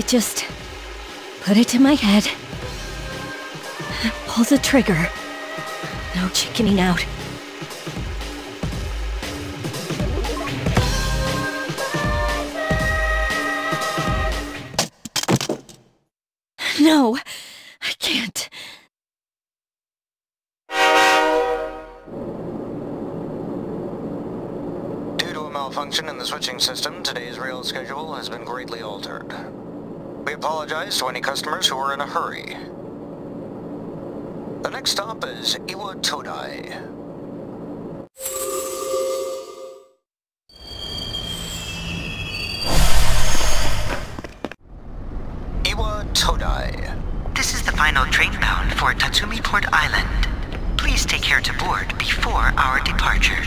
I just put it to my head, pull the trigger. No chickening out. hurry. The next stop is Iwato Dai. Iwato Dai. This is the final train bound for Tatsumi Port Island. Please take care to board before our departure.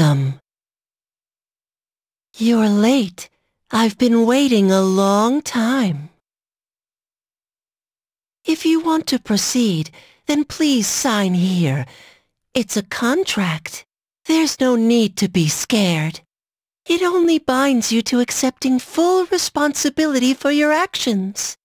Welcome. You're late. I've been waiting a long time. If you want to proceed, then please sign here. It's a contract. There's no need to be scared. It only binds you to accepting full responsibility for your actions.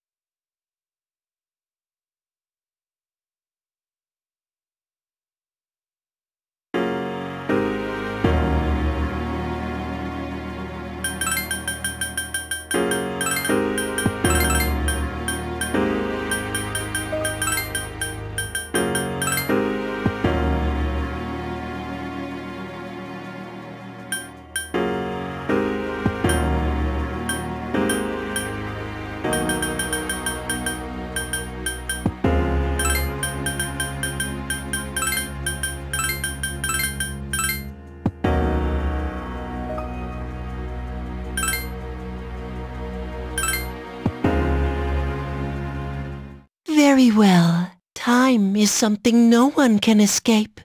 Very well. Time is something no one can escape.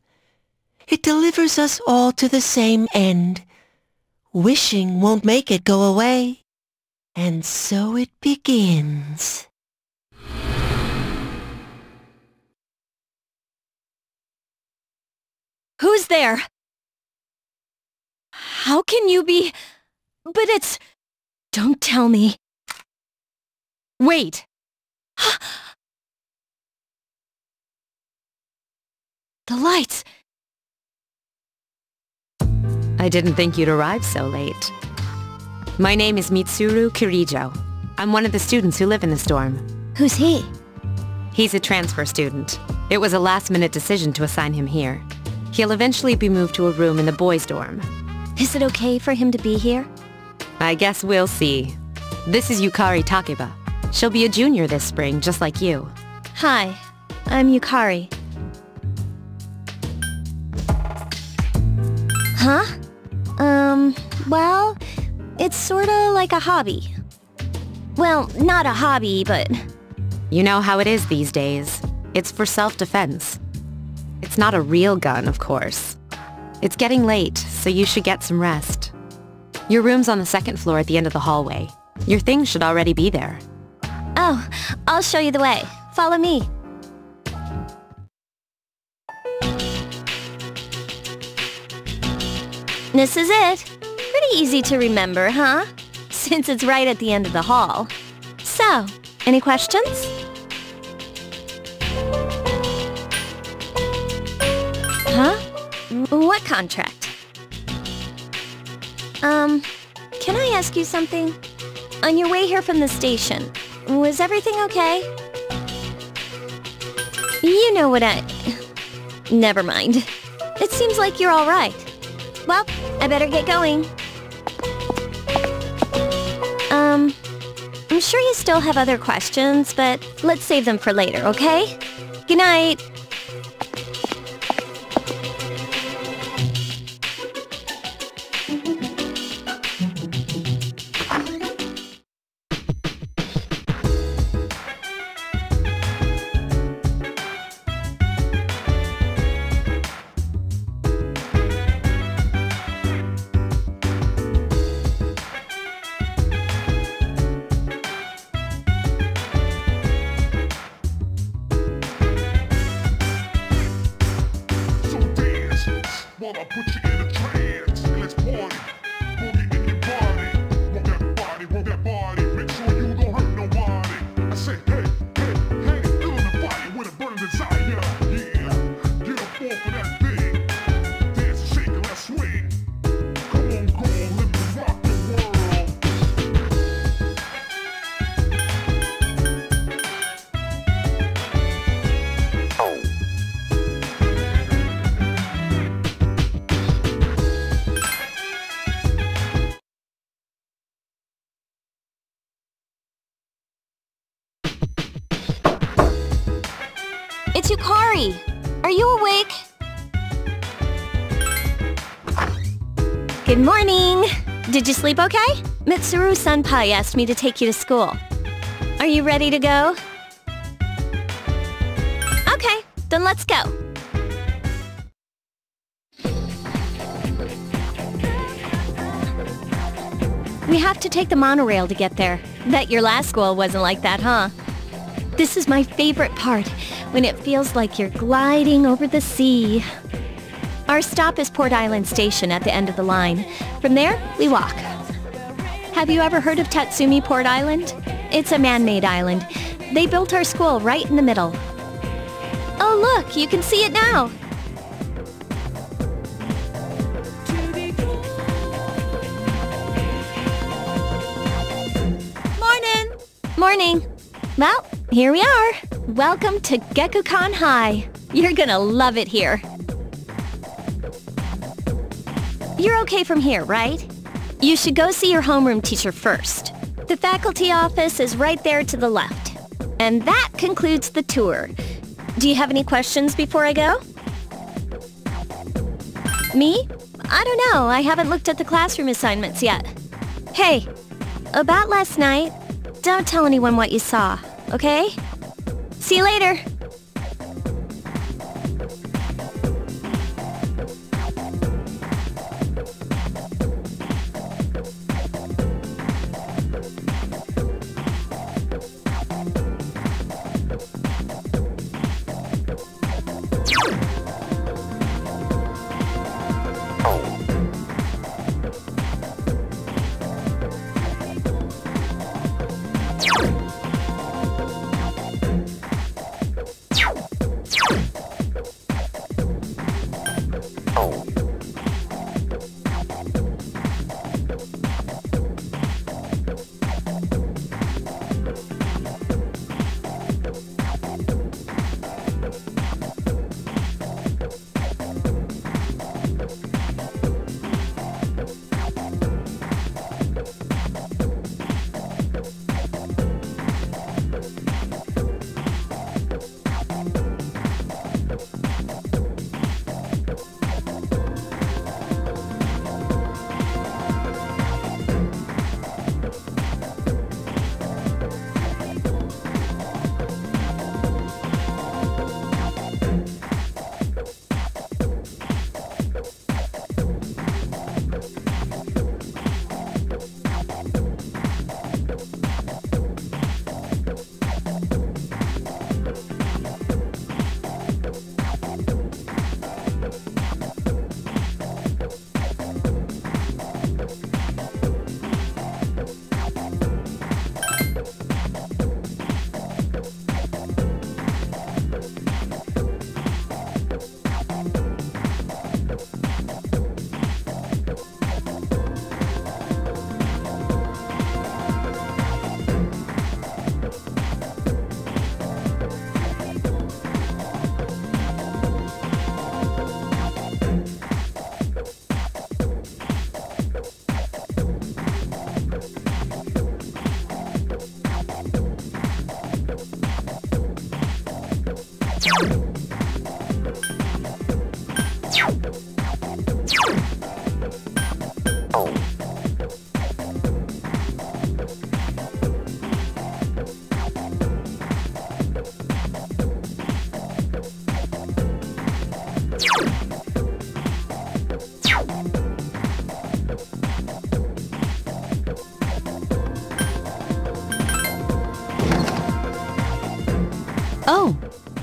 It delivers us all to the same end. Wishing won't make it go away. And so it begins. Who's there? How can you be... But it's... Don't tell me. Wait. the lights. I didn't think you'd arrive so late. My name is Mitsuru Kirijo. I'm one of the students who live in this dorm. Who's he? He's a transfer student. It was a last-minute decision to assign him here. He'll eventually be moved to a room in the boys' dorm. Is it okay for him to be here? I guess we'll see. This is Yukari Takeba. She'll be a junior this spring, just like you. Hi, I'm Yukari. Huh? Um, well, it's sorta like a hobby. Well, not a hobby, but... You know how it is these days. It's for self-defense. It's not a real gun, of course. It's getting late, so you should get some rest. Your room's on the second floor at the end of the hallway. Your things should already be there. Oh, I'll show you the way. Follow me. This is it. Pretty easy to remember, huh? Since it's right at the end of the hall. So, any questions? Huh? What contract? Um, can I ask you something? On your way here from the station, was everything okay? You know what I... Never mind. It seems like you're alright. Well, I better get going. Um, I'm sure you still have other questions, but let's save them for later, okay? Good night. Did you sleep okay? Mitsuru Senpai asked me to take you to school. Are you ready to go? Okay, then let's go. We have to take the monorail to get there. Bet your last school wasn't like that, huh? This is my favorite part, when it feels like you're gliding over the sea. Our stop is Port Island Station at the end of the line. From there, we walk. Have you ever heard of Tatsumi Port Island? It's a man-made island. They built our school right in the middle. Oh look, you can see it now. Morning! Morning. Well, here we are. Welcome to Gekkoukan High. You're gonna love it here. You're okay from here, right? You should go see your homeroom teacher first. The faculty office is right there to the left. And that concludes the tour. Do you have any questions before I go? Me? I don't know. I haven't looked at the classroom assignments yet. Hey, about last night, don't tell anyone what you saw, okay? See you later.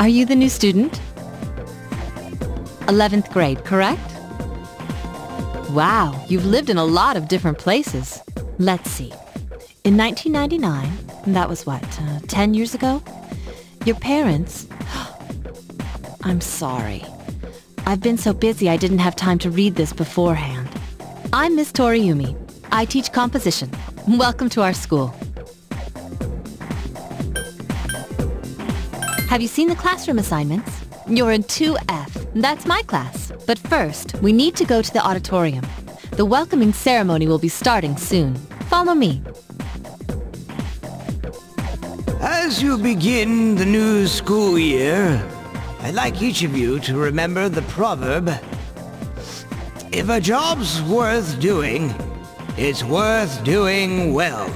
Are you the new student? 11th grade, correct? Wow, you've lived in a lot of different places. Let's see. In 1999, that was what, uh, 10 years ago? Your parents... I'm sorry. I've been so busy I didn't have time to read this beforehand. I'm Miss Toriumi. I teach composition. Welcome to our school. Have you seen the classroom assignments? You're in 2F. That's my class. But first, we need to go to the auditorium. The welcoming ceremony will be starting soon. Follow me. As you begin the new school year, I'd like each of you to remember the proverb, if a job's worth doing, it's worth doing well.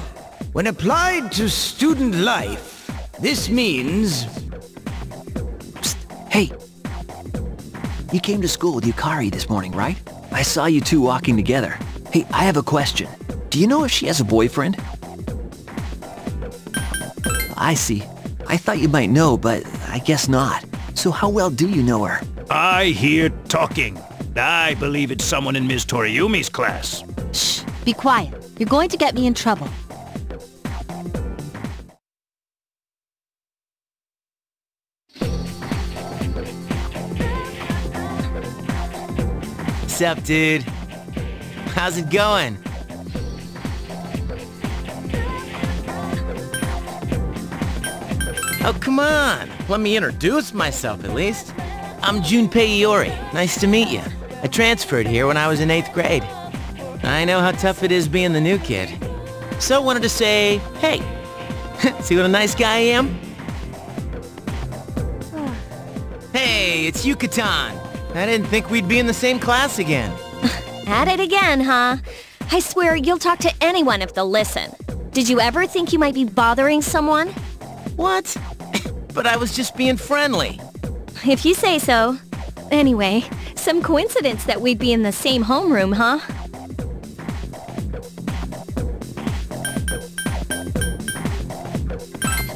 When applied to student life, this means Hey! You came to school with Yukari this morning, right? I saw you two walking together. Hey, I have a question. Do you know if she has a boyfriend? I see. I thought you might know, but I guess not. So how well do you know her? I hear talking. I believe it's someone in Ms. Toriumi's class. Shh, be quiet. You're going to get me in trouble. Sup, dude? How's it going? Oh, come on. Let me introduce myself, at least. I'm Junpei Iori. Nice to meet you. I transferred here when I was in 8th grade. I know how tough it is being the new kid. So wanted to say, hey, see what a nice guy I am? hey, it's Yuka-tan. I didn't think we'd be in the same class again. At it again, huh? I swear you'll talk to anyone if they'll listen. Did you ever think you might be bothering someone? What? but I was just being friendly. If you say so. Anyway, some coincidence that we'd be in the same homeroom, huh?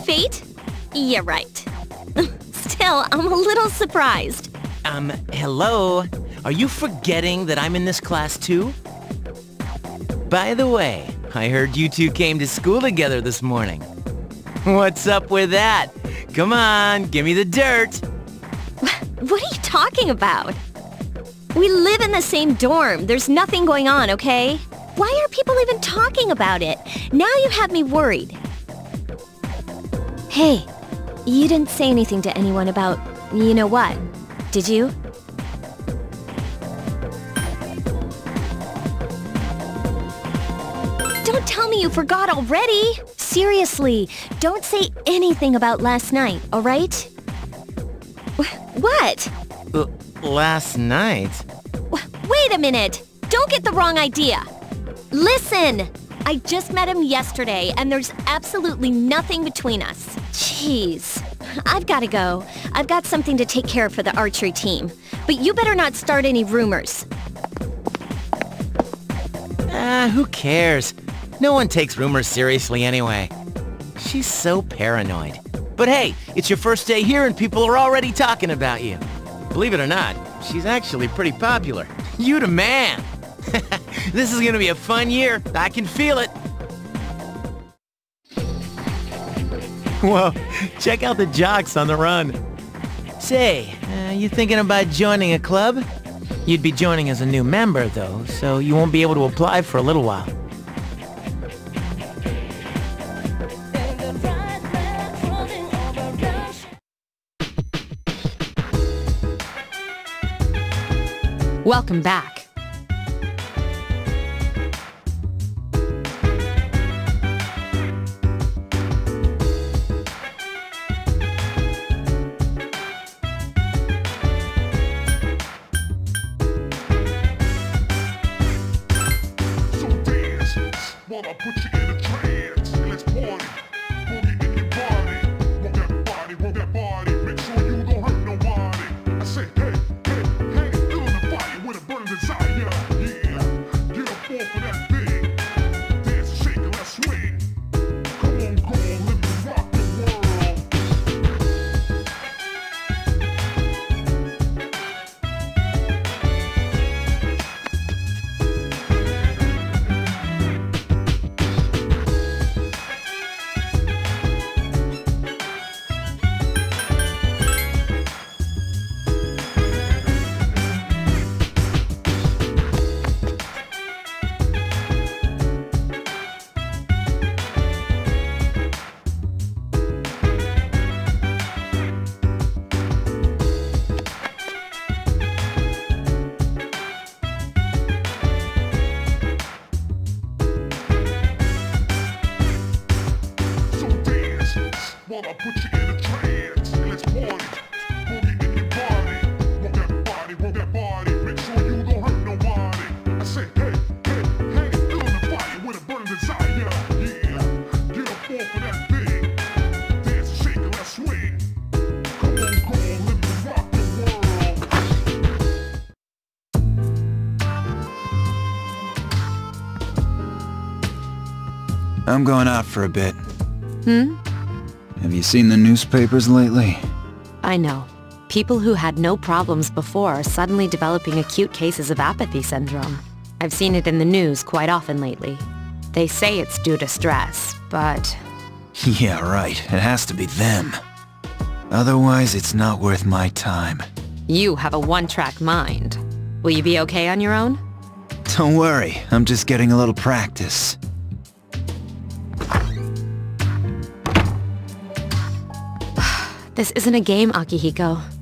Fate? Yeah, right. Still, I'm a little surprised. Um, hello? Are you forgetting that I'm in this class too? By the way, I heard you two came to school together this morning. What's up with that? Come on, give me the dirt. What are you talking about? We live in the same dorm. There's nothing going on, okay? Why are people even talking about it? Now you have me worried. Hey, you didn't say anything to anyone about you know what, did you? Don't tell me you forgot already! Seriously, don't say anything about last night, alright? What? L last night? Wait a minute! Don't get the wrong idea! Listen! I just met him yesterday, and there's absolutely nothing between us. Jeez. I've gotta go. I've got something to take care of for the archery team. But you better not start any rumors. Ah, who cares? No one takes rumors seriously anyway. She's so paranoid. But hey, it's your first day here and people are already talking about you. Believe it or not, she's actually pretty popular. You the man! this is gonna be a fun year. I can feel it. Whoa, check out the jocks on the run. Say, uh, you thinking about joining a club? You'd be joining as a new member, though, so you won't be able to apply for a little while. Welcome back. I'm going out for a bit. Hmm? Have you seen the newspapers lately? I know. People who had no problems before are suddenly developing acute cases of apathy syndrome. I've seen it in the news quite often lately. They say it's due to stress, but... Yeah, right. It has to be them. Otherwise, it's not worth my time. You have a one-track mind. Will you be okay on your own? Don't worry, I'm just getting a little practice. This isn't a game, Akihiko.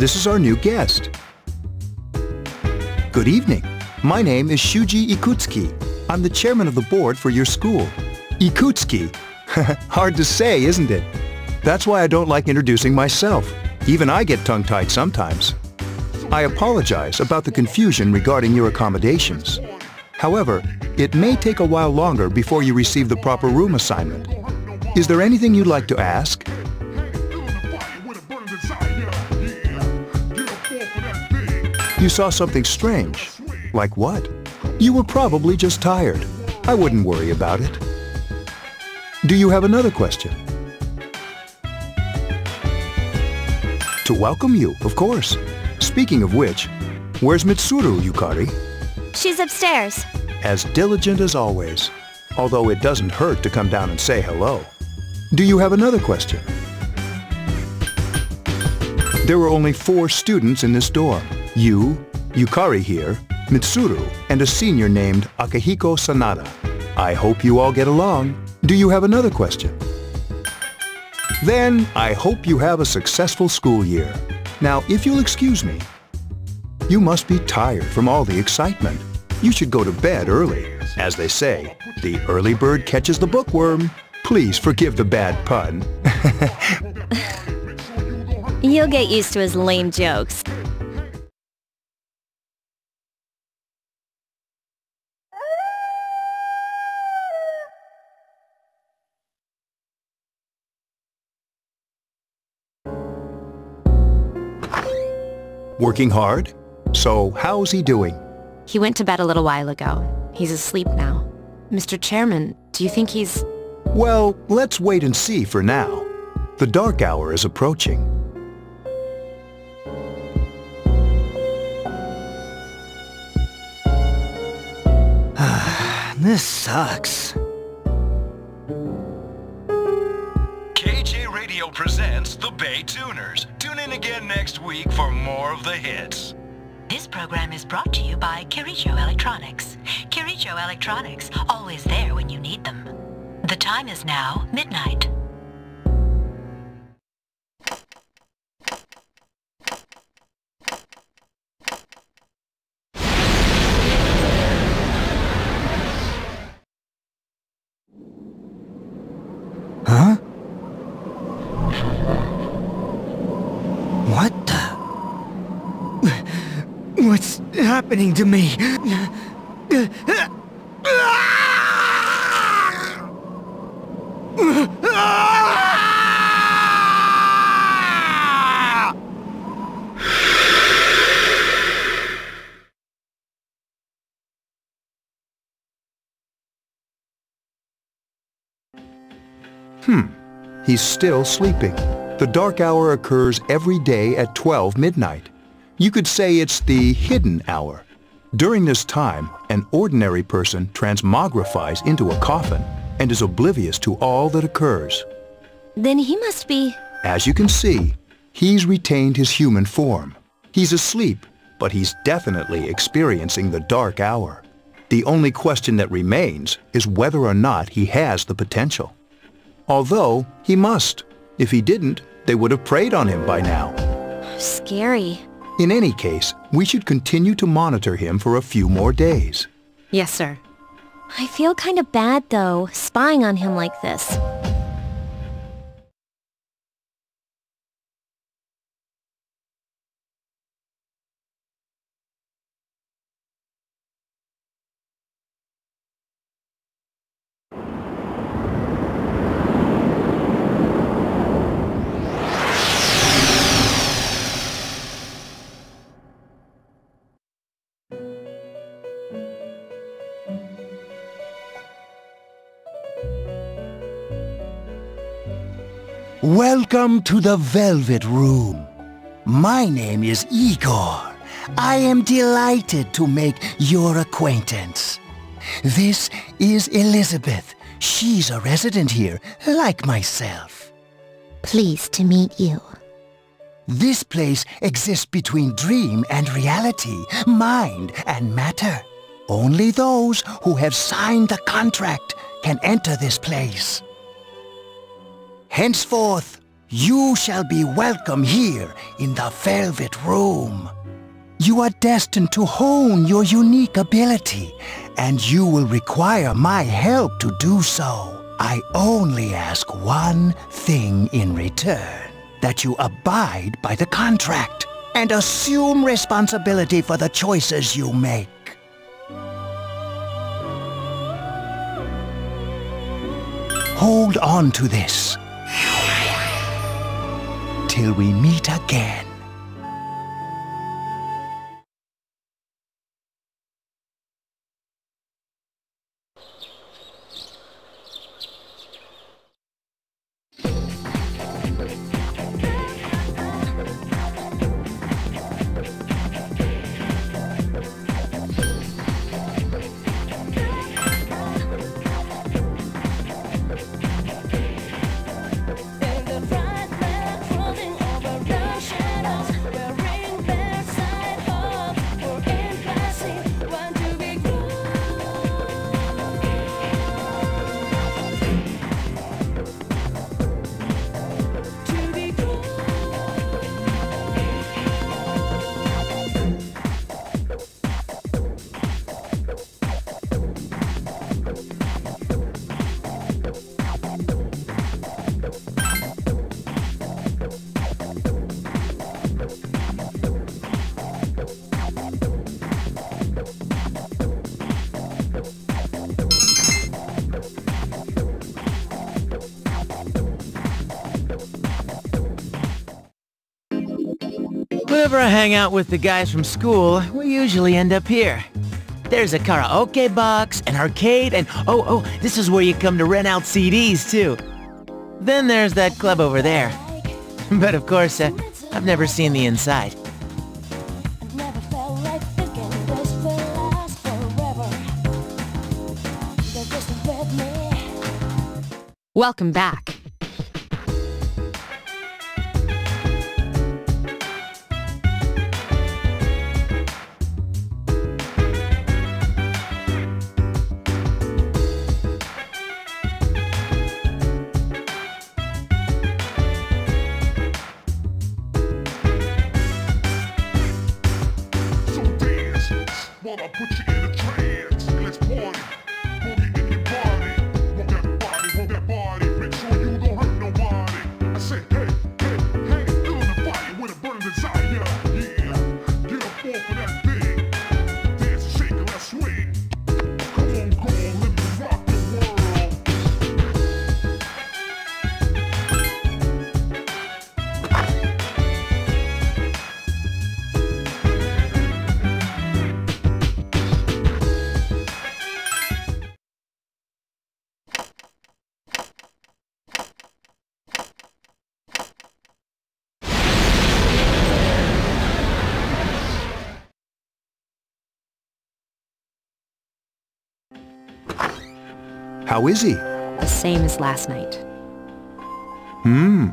This is our new guest. Good evening. My name is Shuji Ikutsuki. I'm the chairman of the board for your school. Ikutsuki. Hard to say, isn't it? That's why I don't like introducing myself. Even I get tongue-tied sometimes. I apologize about the confusion regarding your accommodations. However, it may take a while longer before you receive the proper room assignment. Is there anything you'd like to ask? You saw something strange. Like what? You were probably just tired. I wouldn't worry about it. Do you have another question? To welcome you, of course. Speaking of which, where's Mitsuru, Yukari? She's upstairs. As diligent as always. Although it doesn't hurt to come down and say hello. Do you have another question? There were only four students in this dorm. You, Yukari here, Mitsuru, and a senior named Akihiko Sanada. I hope you all get along. Do you have another question? Then, I hope you have a successful school year. Now, if you'll excuse me, you must be tired from all the excitement. You should go to bed early. As they say, the early bird catches the bookworm. Please forgive the bad pun. You'll get used to his lame jokes. Working hard? So, how's he doing? He went to bed a little while ago. He's asleep now. Mr. Chairman, do you think he's... Well, let's wait and see for now. The dark hour is approaching. this sucks. Presents the Bay Tuners. Tune in again next week for more of the hits. This program is brought to you by Kirijo Electronics. Kirijo Electronics, always there when you need them. The time is now midnight. happening to me? Hmm. He's still sleeping. The dark hour occurs every day at 12 midnight. You could say it's the hidden hour. During this time, an ordinary person transmogrifies into a coffin and is oblivious to all that occurs. Then he must be... As you can see, he's retained his human form. He's asleep, but he's definitely experiencing the dark hour. The only question that remains is whether or not he has the potential. Although, he must. If he didn't, they would have preyed on him by now. Scary. In any case, we should continue to monitor him for a few more days. Yes, sir. I feel kind of bad, though, spying on him like this. Welcome to the Velvet Room. My name is Igor. I am delighted to make your acquaintance. This is Elizabeth. She's a resident here, like myself. Pleased to meet you. This place exists between dream and reality, mind and matter. Only those who have signed the contract can enter this place. Henceforth, you shall be welcome here in the Velvet Room. You are destined to hone your unique ability, and you will require my help to do so. I only ask one thing in return, that you abide by the contract and assume responsibility for the choices you make. Hold on to this till we meet again. Whenever I hang out with the guys from school, we usually end up here. There's a karaoke box, an arcade, and oh, oh, this is where you come to rent out CDs, too. Then there's that club over there. But of course, uh, I've never seen the inside. Welcome back. How is he? The same as last night. Hmm.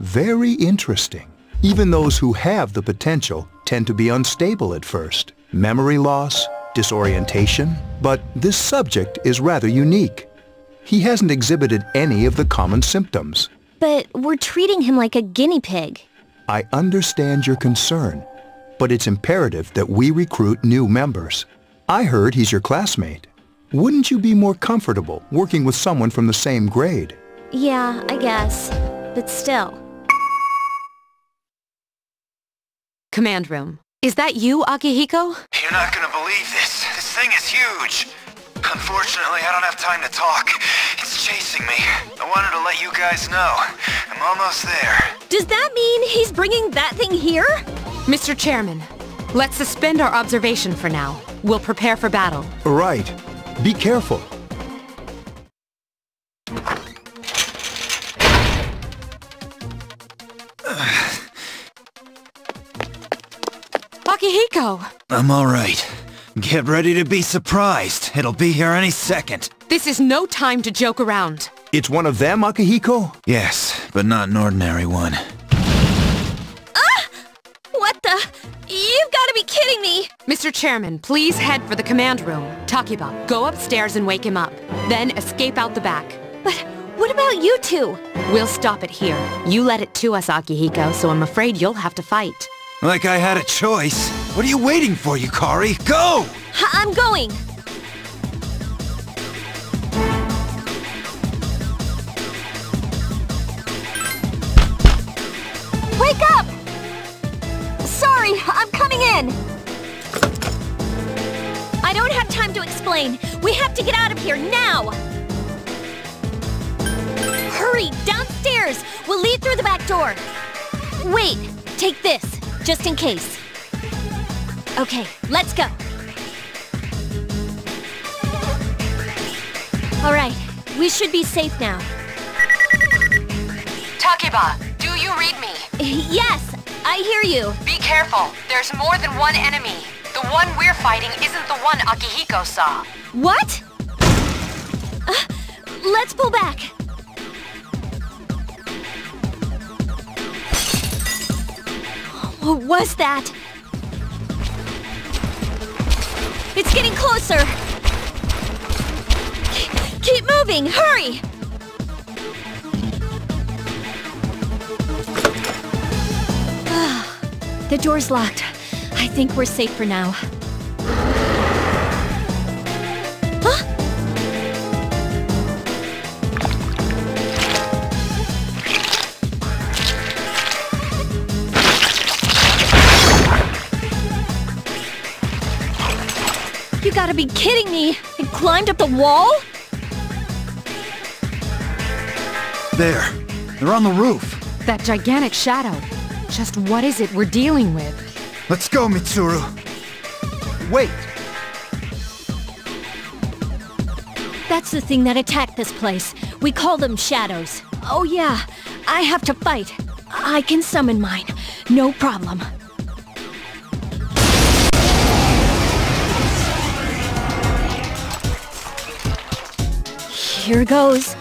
Very interesting. Even those who have the potential tend to be unstable at first. Memory loss, disorientation. But this subject is rather unique. He hasn't exhibited any of the common symptoms. But we're treating him like a guinea pig. I understand your concern, but it's imperative that we recruit new members. I heard he's your classmate. Wouldn't you be more comfortable working with someone from the same grade? Yeah, I guess. But still. Command room. Is that you, Akihiko? You're not gonna believe this. This thing is huge. Unfortunately, I don't have time to talk. It's chasing me. I wanted to let you guys know. I'm almost there. Does that mean he's bringing that thing here? Mr. Chairman, let's suspend our observation for now. We'll prepare for battle. Right. Be careful. Akihiko! I'm alright. Get ready to be surprised. It'll be here any second. This is no time to joke around. It's one of them, Akihiko? Yes, but not an ordinary one. Be! Mr. Chairman, please head for the command room. Takeba, go upstairs and wake him up. Then escape out the back. But what about you two? We'll stop it here. You let it to us, Akihiko, so I'm afraid you'll have to fight. Like I had a choice. What are you waiting for, Yukari? Go! H I'm going! Don't have time to explain. We have to get out of here now! Hurry, downstairs! We'll leave through the back door. Wait, take this, just in case. Okay, let's go. Alright, we should be safe now. Takeba, do you read me? Yes, I hear you. Be careful. There's more than one enemy. The one we're fighting isn't the one Akihiko saw. What? Uh, let's pull back. What was that? It's getting closer. Keep moving, hurry! the door's locked. I think we're safe for now. Huh? You gotta be kidding me! It climbed up the wall? There. They're on the roof. That gigantic shadow. Just what is it we're dealing with? Let's go, Mitsuru. Wait! That's the thing that attacked this place. We call them shadows. Oh yeah, I have to fight. I can summon mine. No problem. Here goes.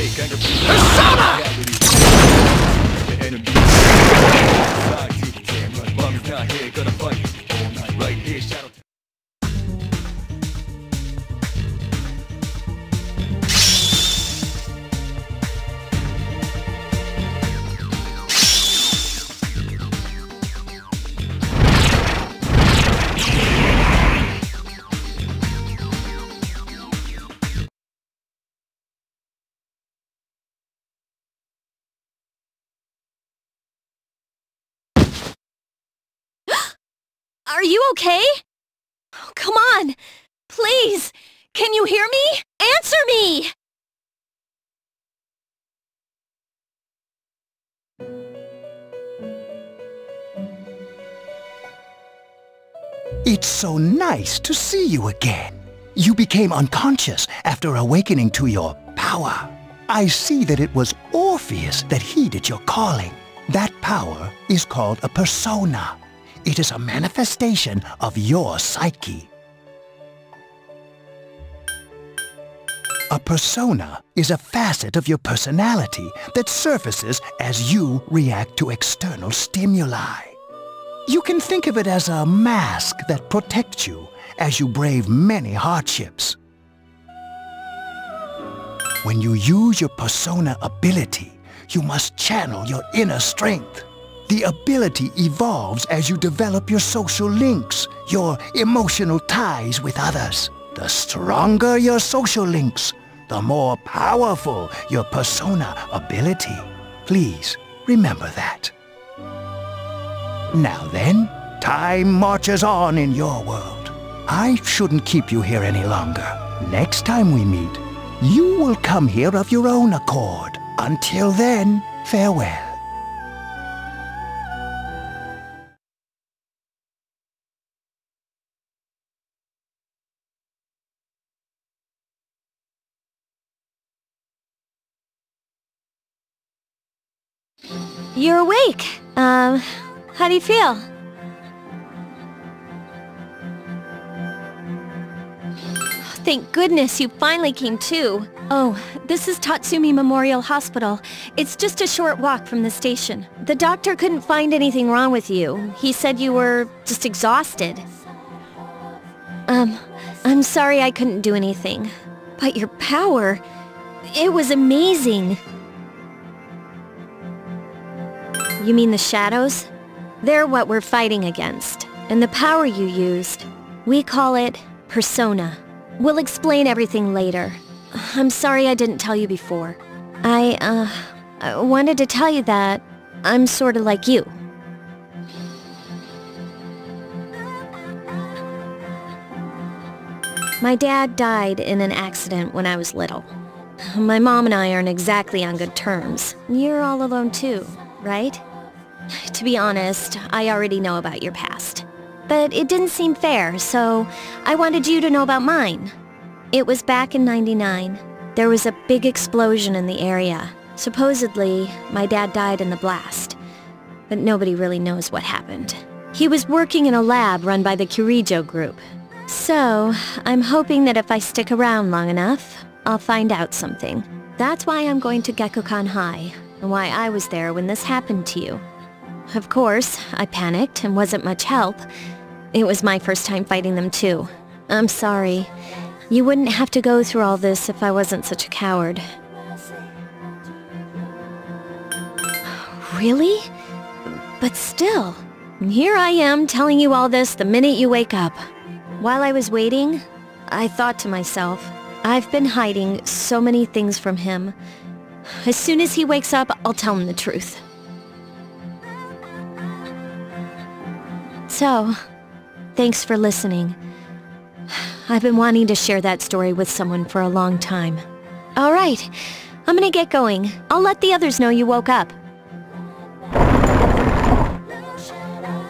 wake, Are you okay? Oh, come on! Please! Can you hear me? Answer me! It's so nice to see you again. You became unconscious after awakening to your power. I see that it was Orpheus that heeded your calling. That power is called a persona. It is a manifestation of your psyche. A persona is a facet of your personality that surfaces as you react to external stimuli. You can think of it as a mask that protects you as you brave many hardships. When you use your persona ability, you must channel your inner strength. The ability evolves as you develop your social links, your emotional ties with others. The stronger your social links, the more powerful your persona ability. Please remember that. Now then, time marches on in your world. I shouldn't keep you here any longer. Next time we meet, you will come here of your own accord. Until then, farewell. You're awake. Um, how do you feel? Thank goodness you finally came to. Oh, this is Tatsumi Memorial Hospital. It's just a short walk from the station. The doctor couldn't find anything wrong with you. He said you were just exhausted. Um, I'm sorry I couldn't do anything. But your power, it was amazing. You mean the shadows? They're what we're fighting against. And the power you used, we call it persona. We'll explain everything later. I'm sorry I didn't tell you before. I, uh, I wanted to tell you that I'm sorta like you. My dad died in an accident when I was little. My mom and I aren't exactly on good terms. You're all alone too, right? To be honest, I already know about your past. But it didn't seem fair, so I wanted you to know about mine. It was back in 99. There was a big explosion in the area. Supposedly, my dad died in the blast. But nobody really knows what happened. He was working in a lab run by the Kirijo group. So, I'm hoping that if I stick around long enough, I'll find out something. That's why I'm going to Gekkoukan High, and why I was there when this happened to you. Of course, I panicked and wasn't much help. It was my first time fighting them too. I'm sorry. You wouldn't have to go through all this if I wasn't such a coward. Really? But still, here I am telling you all this the minute you wake up. While I was waiting, I thought to myself, I've been hiding so many things from him. As soon as he wakes up, I'll tell him the truth. So, thanks for listening. I've been wanting to share that story with someone for a long time. All right, I'm gonna get going. I'll let the others know you woke up.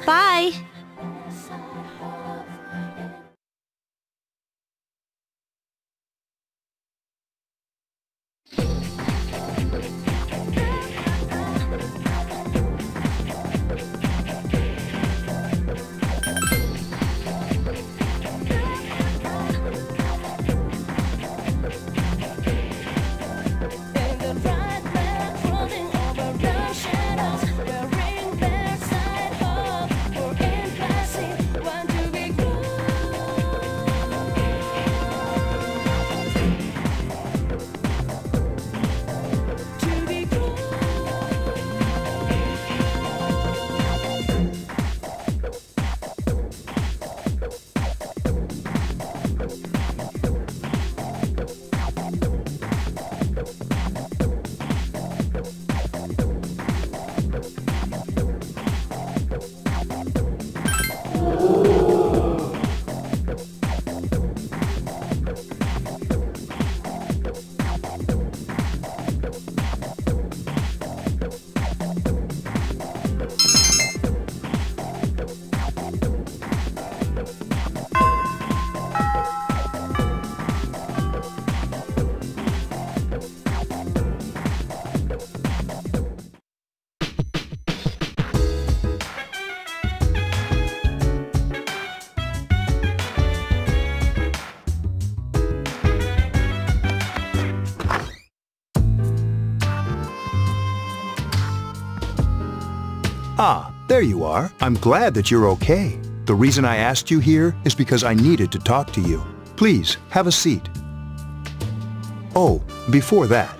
Bye! There you are. I'm glad that you're okay. The reason I asked you here is because I needed to talk to you. Please, have a seat. Oh, before that,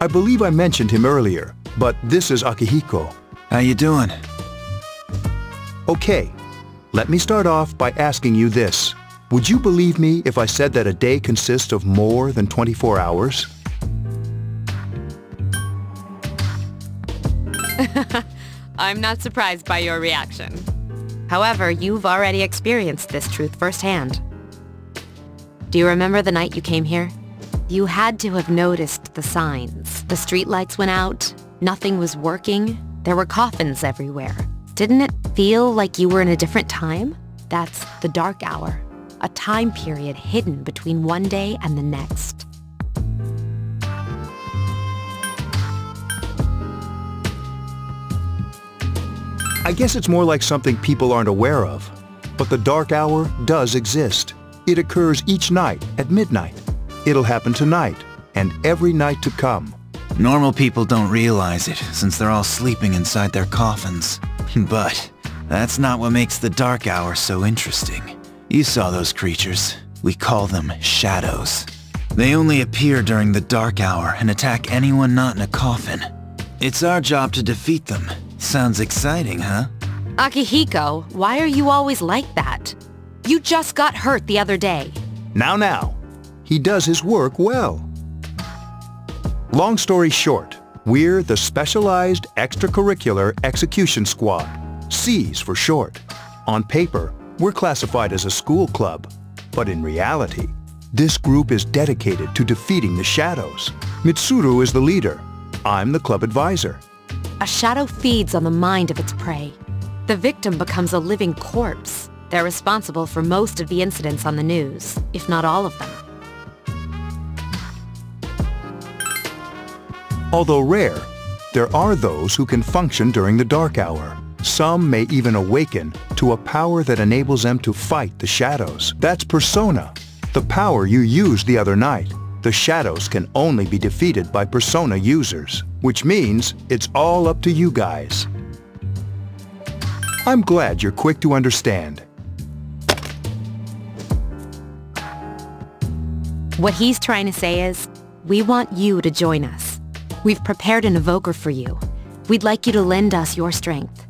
I believe I mentioned him earlier, but this is Akihiko. How you doing? Okay, let me start off by asking you this. Would you believe me if I said that a day consists of more than 24 hours? I'm not surprised by your reaction. However, you've already experienced this truth firsthand. Do you remember the night you came here? You had to have noticed the signs. The streetlights went out, nothing was working, there were coffins everywhere. Didn't it feel like you were in a different time? That's the dark hour, a time period hidden between one day and the next. I guess it's more like something people aren't aware of. But the dark hour does exist. It occurs each night at midnight. It'll happen tonight and every night to come. Normal people don't realize it, since they're all sleeping inside their coffins. But that's not what makes the Dark Hour so interesting. You saw those creatures. We call them shadows. They only appear during the Dark Hour and attack anyone not in a coffin. It's our job to defeat them. Sounds exciting, huh? Akihiko, why are you always like that? You just got hurt the other day. Now now, he does his work well. Long story short, we're the Specialized Extracurricular Execution Squad, SEES for short. On paper, we're classified as a school club, but in reality, this group is dedicated to defeating the shadows. Mitsuru is the leader. I'm the club advisor. A shadow feeds on the mind of its prey. The victim becomes a living corpse. They're responsible for most of the incidents on the news, if not all of them. Although rare, there are those who can function during the dark hour. Some may even awaken to a power that enables them to fight the shadows. That's Persona, the power you used the other night. The shadows can only be defeated by Persona users, which means it's all up to you guys. I'm glad you're quick to understand. What he's trying to say is, we want you to join us. We've prepared an evoker for you. We'd like you to lend us your strength.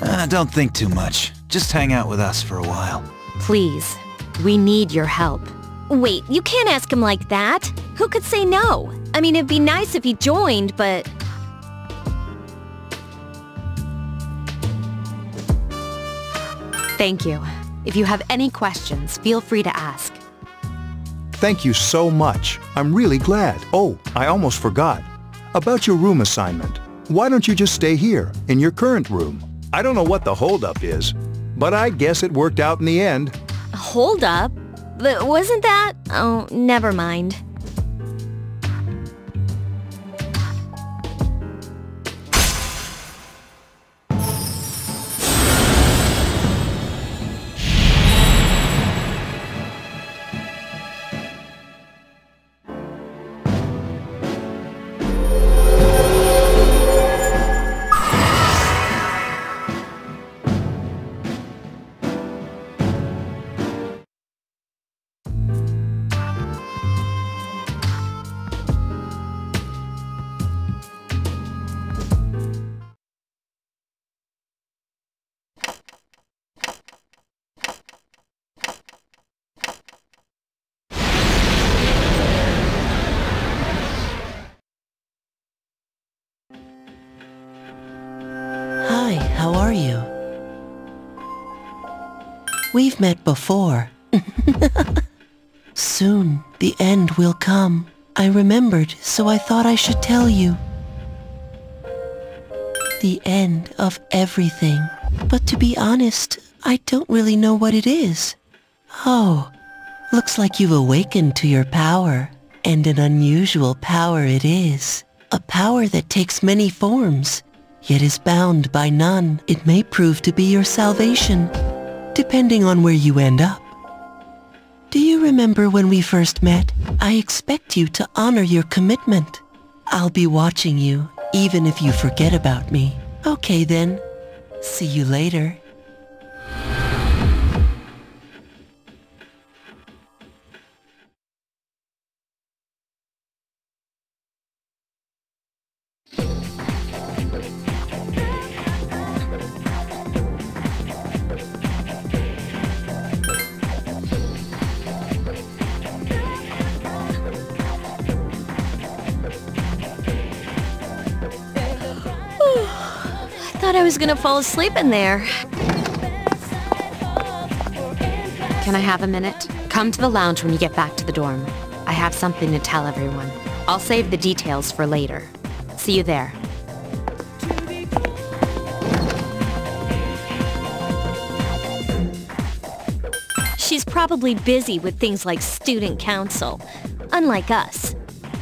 Uh, don't think too much. Just hang out with us for a while. Please, we need your help. Wait, you can't ask him like that. Who could say no? I mean, it'd be nice if he joined, but... Thank you. If you have any questions, feel free to ask. Thank you so much. I'm really glad. Oh, I almost forgot. About your room assignment. Why don't you just stay here, in your current room? I don't know what the holdup is, but I guess it worked out in the end. Hold up. But wasn't that? Oh, never mind. We've met before. Soon, the end will come. I remembered, so I thought I should tell you. The end of everything. But to be honest, I don't really know what it is. Oh, looks like you've awakened to your power. And an unusual power it is. A power that takes many forms, yet is bound by none. It may prove to be your salvation, depending on where you end up. Do you remember when we first met? I expect you to honor your commitment. I'll be watching you, even if you forget about me. Okay then. See you later. I was gonna fall asleep in there. Can I have a minute? Come to the lounge when you get back to the dorm. I have something to tell everyone. I'll save the details for later. See you there. She's probably busy with things like student council, unlike us.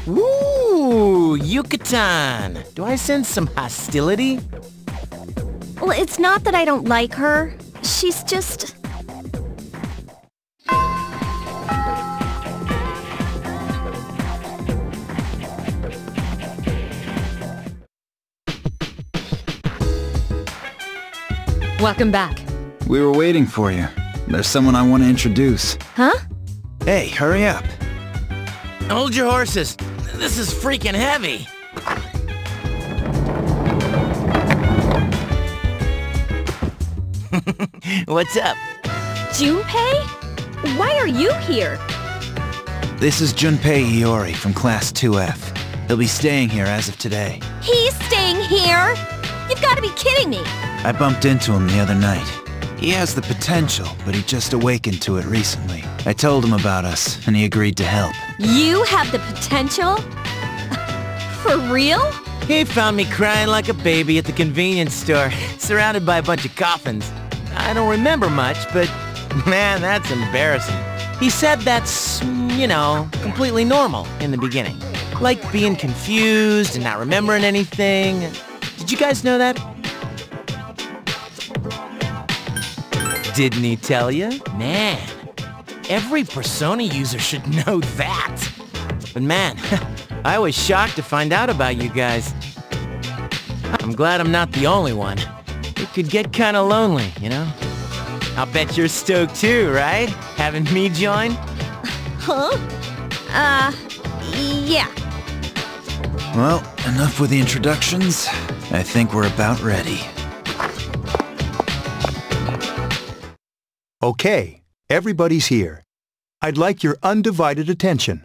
Ooh, Yuka-tan! Do I sense some hostility? Well, it's not that I don't like her. She's just... Welcome back. We were waiting for you. There's someone I want to introduce. Huh? Hey, hurry up. Hold your horses. This is freaking heavy. What's up? Junpei? Why are you here? This is Junpei Iori from Class 2F. He'll be staying here as of today. He's staying here? You've got to be kidding me. I bumped into him the other night. He has the potential, but he just awakened to it recently. I told him about us, and he agreed to help. You have the potential? For real? He found me crying like a baby at the convenience store, surrounded by a bunch of coffins. I don't remember much, but man, that's embarrassing. He said that's, you know, completely normal in the beginning. Like being confused and not remembering anything. Did you guys know that? Didn't he tell you? Man, every Persona user should know that. But man, I was shocked to find out about you guys. I'm glad I'm not the only one. It could get kinda lonely, you know? I'll bet you're stoked too, right? Having me join? Huh? Uh, yeah. Well, enough with the introductions. I think we're about ready. Okay, everybody's here. I'd like your undivided attention.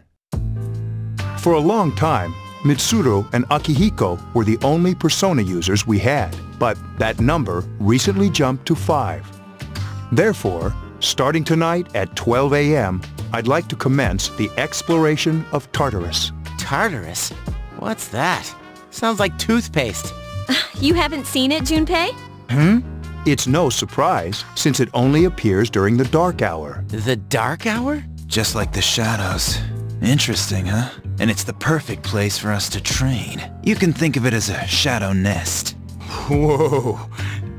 For a long time, Mitsuru and Akihiko were the only Persona users we had, but that number recently jumped to five. Therefore, starting tonight at 12 a.m., I'd like to commence the exploration of Tartarus. Tartarus? What's that? Sounds like toothpaste. You haven't seen it, Junpei? Hmm? It's no surprise, since it only appears during the dark hour. The dark hour? Just like the shadows. Interesting, huh? And it's the perfect place for us to train. You can think of it as a shadow nest. Whoa.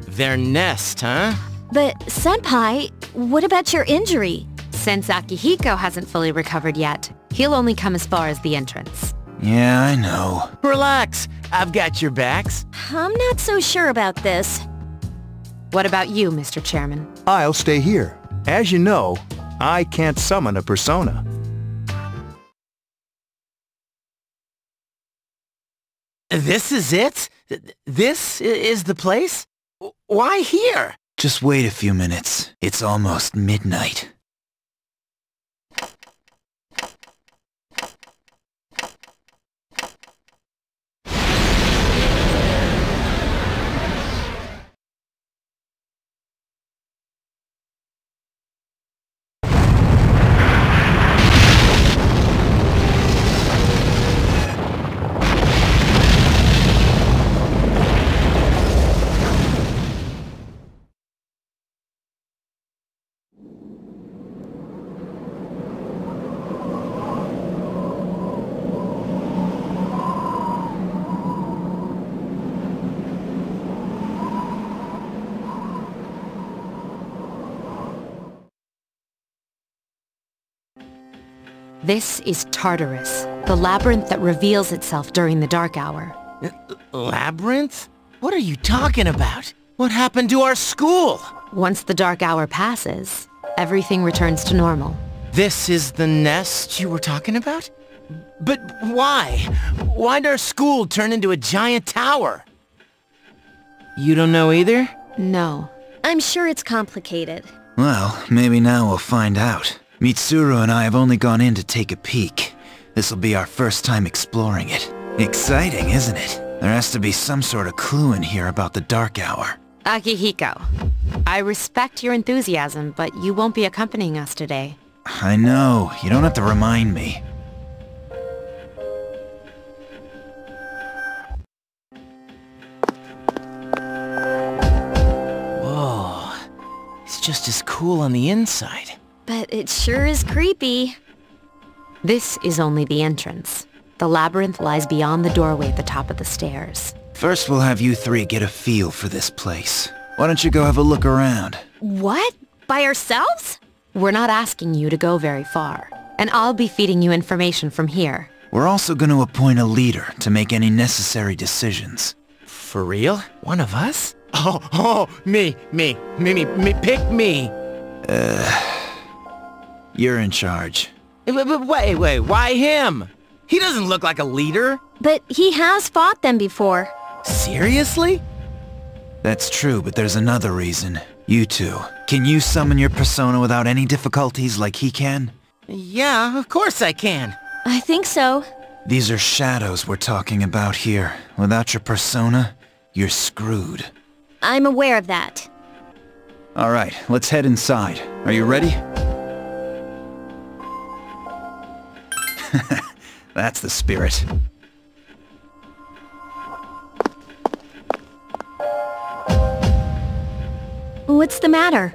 Their nest, huh? But, Senpai, what about your injury? Since Akihiko hasn't fully recovered yet, he'll only come as far as the entrance. Yeah, I know. Relax. I've got your backs. I'm not so sure about this. What about you, Mr. Chairman? I'll stay here. As you know, I can't summon a persona. This is it? This is the place? Why here? Just wait a few minutes. It's almost midnight. This is Tartarus, the labyrinth that reveals itself during the dark hour. Labyrinth? What are you talking about? What happened to our school? Once the dark hour passes, everything returns to normal. This is the nest you were talking about? But why? Why'd our school turn into a giant tower? You don't know either? No. I'm sure it's complicated. Well, maybe now we'll find out. Mitsuru and I have only gone in to take a peek. This'll be our first time exploring it. Exciting, isn't it? There has to be some sort of clue in here about the dark hour. Akihiko, I respect your enthusiasm, but you won't be accompanying us today. I know. You don't have to remind me. Whoa. It's just as cool on the inside. But it sure is creepy. This is only the entrance. The labyrinth lies beyond the doorway at the top of the stairs. First we'll have you three get a feel for this place. Why don't you go have a look around? What? By ourselves? We're not asking you to go very far, and I'll be feeding you information from here. We're also going to appoint a leader to make any necessary decisions. For real? One of us? Oh, oh, me, me, me, me, me, pick me. Uh, you're in charge. Wait, wait, wait, why him? He doesn't look like a leader. But he has fought them before. Seriously? That's true, but there's another reason. You two, can you summon your persona without any difficulties like he can? Yeah, of course I can. I think so. These are shadows we're talking about here. Without your persona, you're screwed. I'm aware of that. Alright, let's head inside. Are you ready? That's the spirit. What's the matter?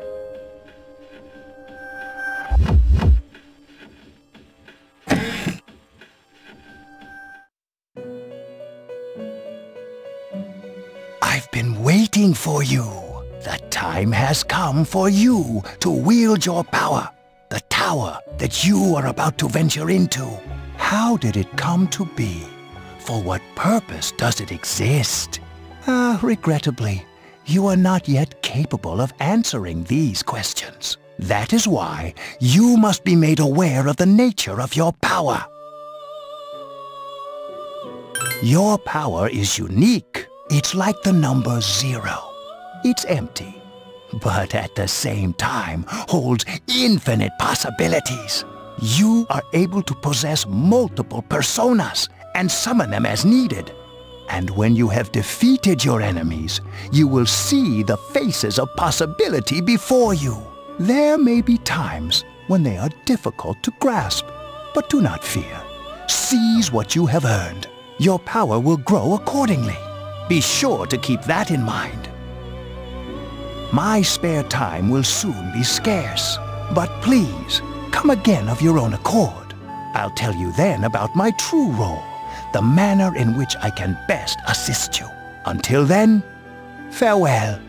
I've been waiting for you. The time has come for you to wield your power. That you are about to venture into. How did it come to be? For what purpose does it exist? Ah, regrettably, you are not yet capable of answering these questions. That is why you must be made aware of the nature of your power. Your power is unique. It's like the number zero. It's empty, but at the same time holds infinite possibilities. You are able to possess multiple personas and summon them as needed. And when you have defeated your enemies, you will see the faces of possibility before you. There may be times when they are difficult to grasp, but do not fear. Seize what you have earned. Your power will grow accordingly. Be sure to keep that in mind. My spare time will soon be scarce, but please, come again of your own accord. I'll tell you then about my true role, the manner in which I can best assist you. Until then, farewell.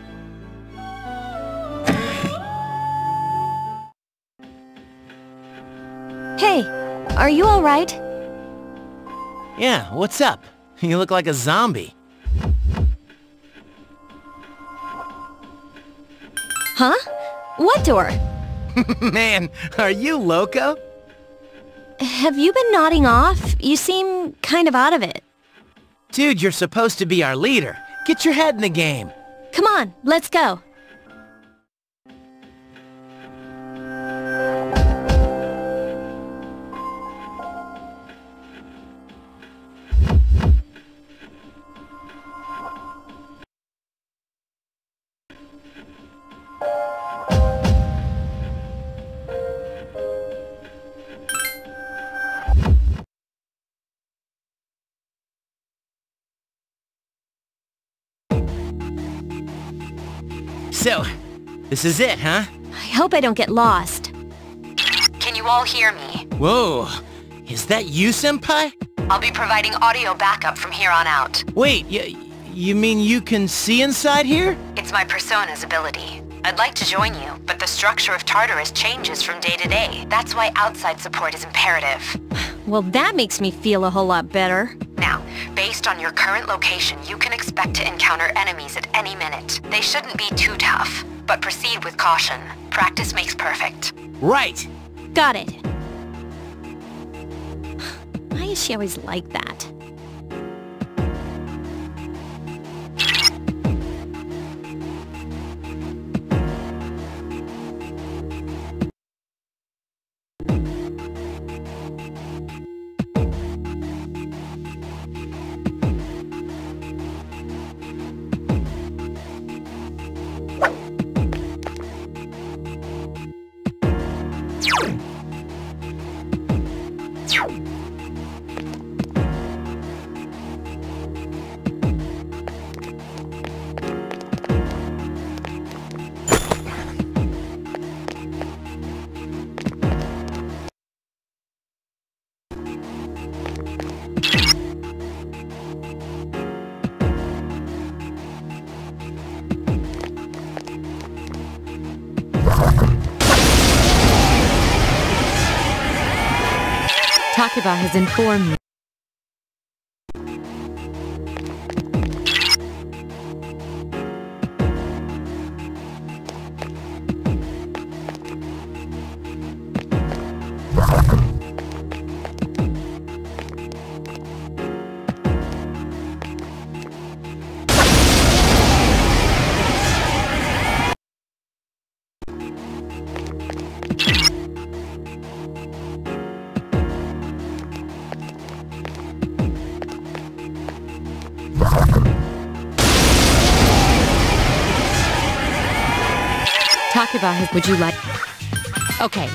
Hey, are you alright? Yeah, what's up? You look like a zombie. Huh? What door? Man, are you loco? Have you been nodding off? You seem kind of out of it. Dude, you're supposed to be our leader. Get your head in the game. Come on, let's go. So, this is it, huh? I hope I don't get lost. Can you all hear me? Whoa, is that you, Senpai? I'll be providing audio backup from here on out. Wait, y you mean you can see inside here? It's my persona's ability. I'd like to join you, but the structure of Tartarus changes from day to day. That's why outside support is imperative. Well, that makes me feel a whole lot better. Now, based on your current location, you can expect to encounter enemies at any minute. They shouldn't be too tough, but proceed with caution. Practice makes perfect. Right. Got it. Why is she always like that? Takeba has informed me. Takeba. Would you like... Okay.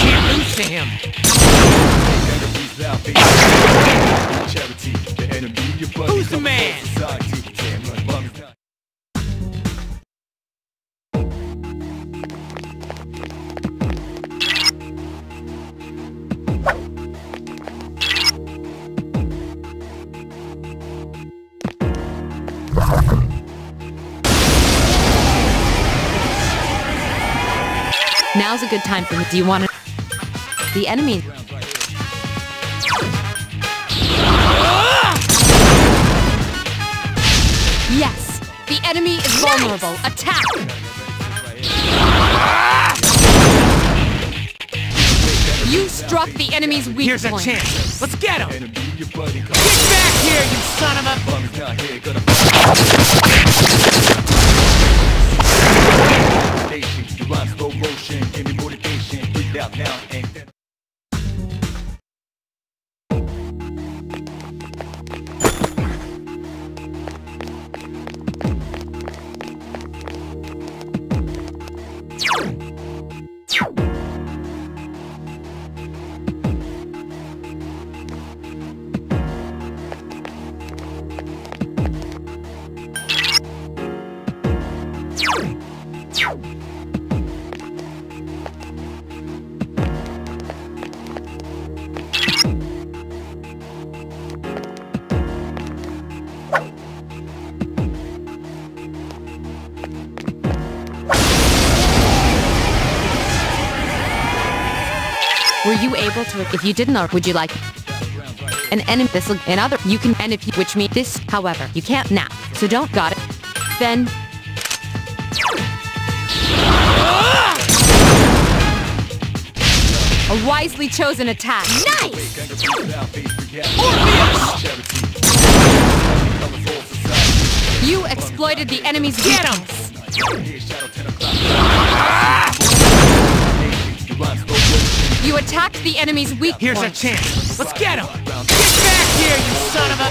Can't lose to him. Who's the man? Now's a good time for me. Do you want to... The enemy... Yes! The enemy is vulnerable. Attack! You struck the enemy's weak Here's a chance. Let's get him. Get back here, you son of a out now. If you didn't know, would you like an enemy, this and other, you can, and if you, which means this, however, you can't now, so don't, got it, then, a wisely chosen attack. Nice! You exploited the enemy's Get attacked the enemy's weak Here's our point. chance. Let's get him! Get back here, you son of a...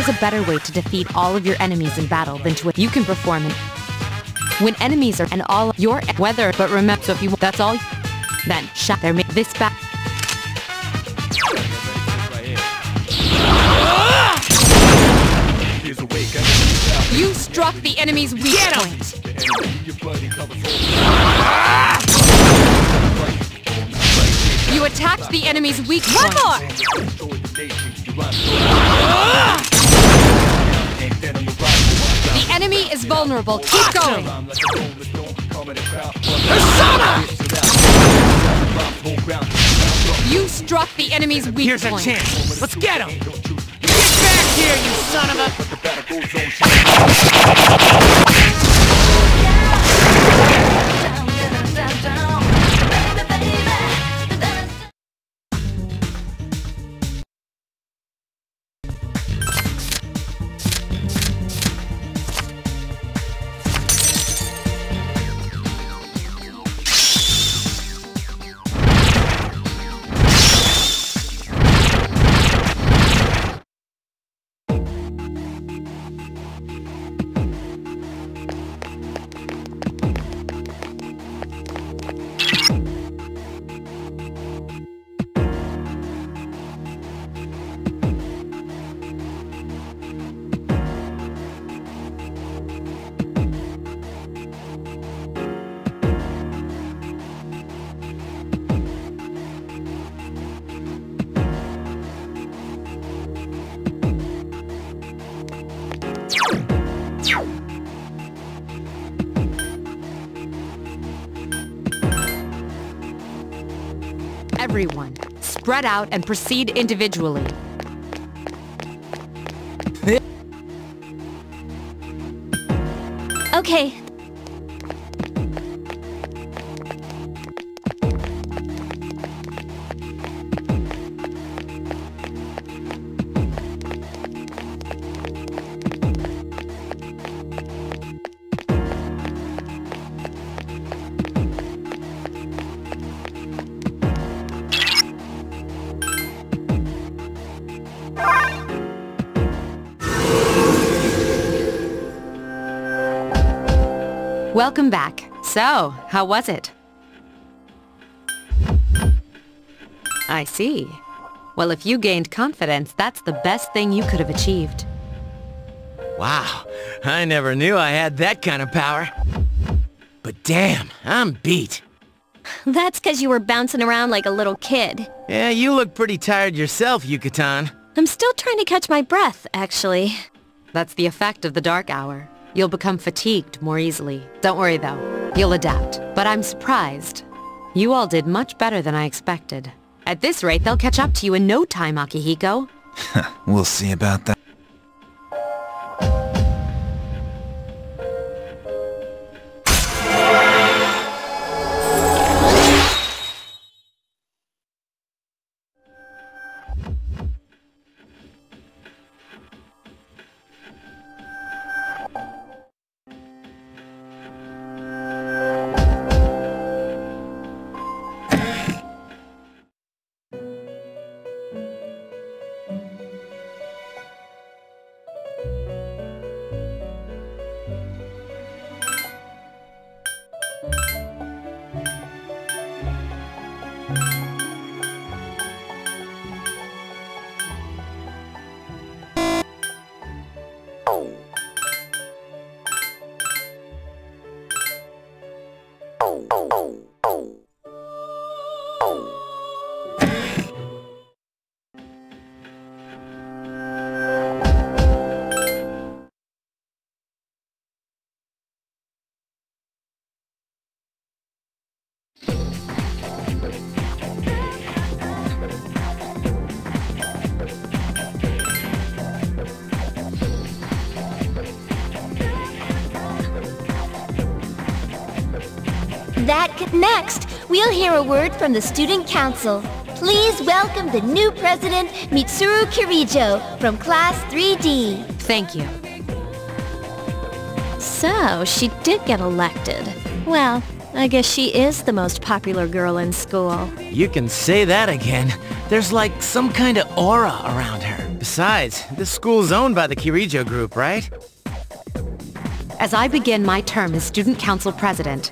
There is a better way to defeat all of your enemies in battle than to you can perform it. When enemies are and all your weather, but remember, so if you that's all, then shot there. This back. You struck the enemy's weak point. You attacked the enemy's weak One more! Ah! The enemy is vulnerable. Keep going. You struck the enemy's weak Here's our point. chance. Let's get him! Get back here, you son of a... spread out and proceed individually. Okay, Welcome back. So, how was it? I see. Well, if you gained confidence, that's the best thing you could have achieved. Wow, I never knew I had that kind of power. But damn, I'm beat. that's because you were bouncing around like a little kid. Yeah, you look pretty tired yourself, Yuka-tan. I'm still trying to catch my breath, actually. That's the effect of the dark hour. You'll become fatigued more easily. Don't worry though, you'll adapt. But I'm surprised. You all did much better than I expected. At this rate, they'll catch up to you in no time, Akihiko. we'll see about that. Next, we'll hear a word from the student council. Please welcome the new president, Mitsuru Kirijo, from class 3D. Thank you. So, she did get elected. Well, I guess she is the most popular girl in school. You can say that again. There's like some kind of aura around her. Besides, this school's owned by the Kirijo group, right? As I begin my term as Student Council President,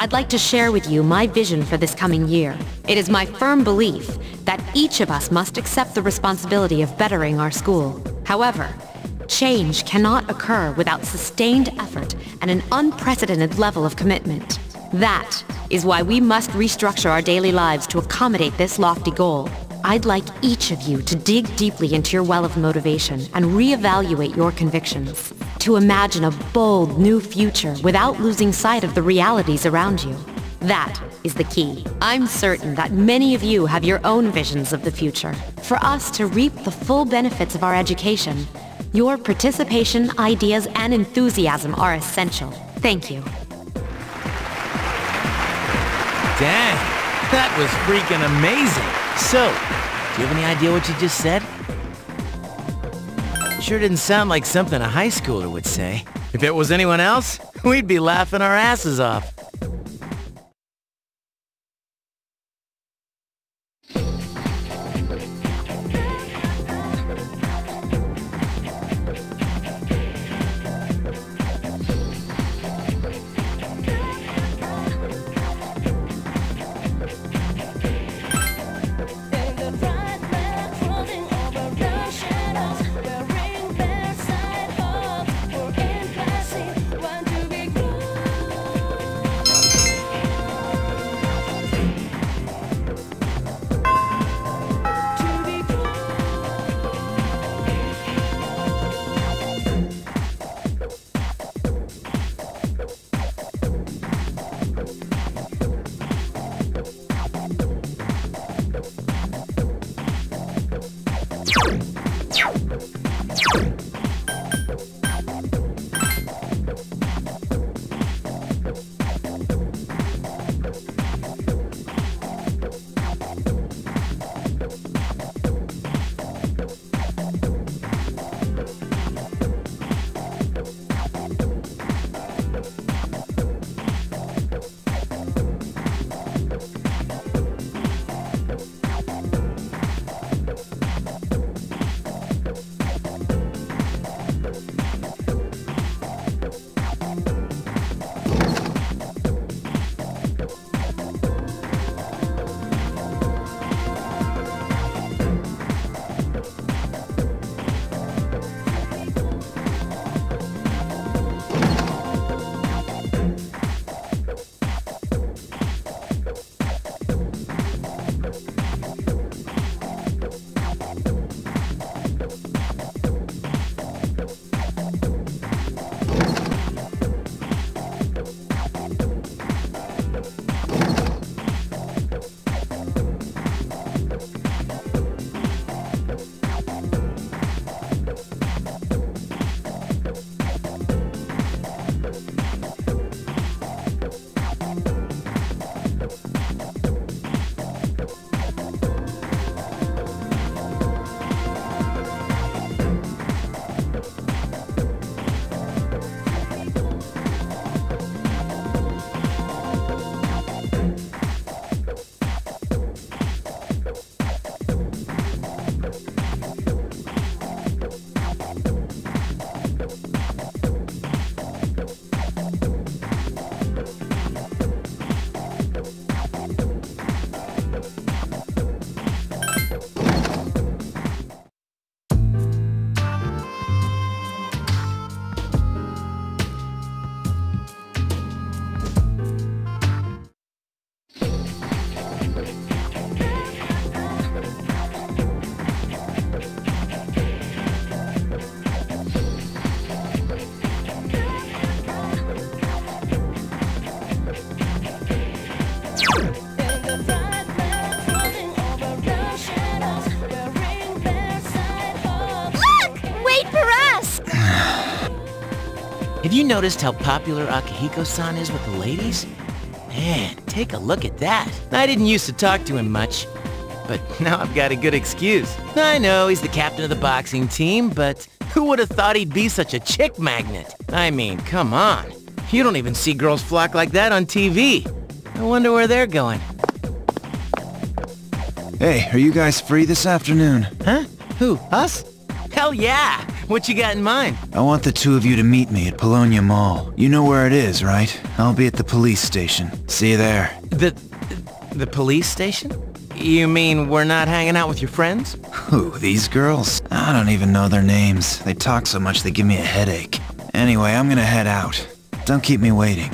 I'd like to share with you my vision for this coming year. It is my firm belief that each of us must accept the responsibility of bettering our school. However, change cannot occur without sustained effort and an unprecedented level of commitment. That is why we must restructure our daily lives to accommodate this lofty goal. I'd like each of you to dig deeply into your well of motivation and reevaluate your convictions. To imagine a bold new future without losing sight of the realities around you. That is the key. I'm certain that many of you have your own visions of the future. For us to reap the full benefits of our education, your participation, ideas, and enthusiasm are essential. Thank you. Dang, that was freaking amazing. So, do you have any idea what you just said? Sure didn't sound like something a high schooler would say. If it was anyone else, we'd be laughing our asses off. Noticed how popular Akihiko-san is with the ladies? Man, take a look at that. I didn't used to talk to him much, but now I've got a good excuse. I know he's the captain of the boxing team, but who would have thought he'd be such a chick magnet? I mean, come on. You don't even see girls flock like that on TV. I wonder where they're going. Hey, are you guys free this afternoon? Huh? Who, us? Hell yeah! What you got in mind? I want the two of you to meet me at Paulownia Mall. You know where it is, right? I'll be at the police station. See you there. The... the police station? You mean we're not hanging out with your friends? Who, these girls? I don't even know their names. They talk so much they give me a headache. Anyway, I'm gonna head out. Don't keep me waiting.